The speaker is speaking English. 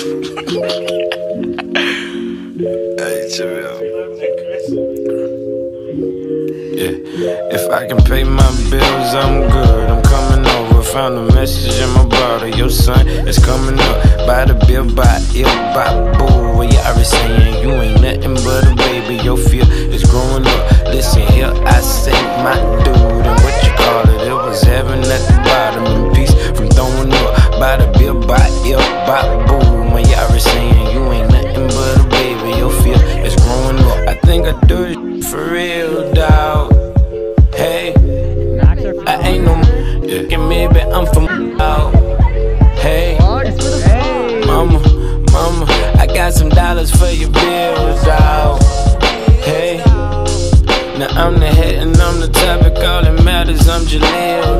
hey. Yeah, if I can pay my bills, I'm good. I'm coming over. Found a message in my bottle. Your son is coming up. By the bill, by ill, by boo. Yeah, I was saying you ain't nothing but a baby. Your fear is growing up. Listen here, I say for real, dog. Hey, I ain't no yeah. maybe I'm from out. Hey, mama, mama, I got some dollars for your bills, dog. Hey, now I'm the head and I'm the topic, all that matters, I'm Jaleel.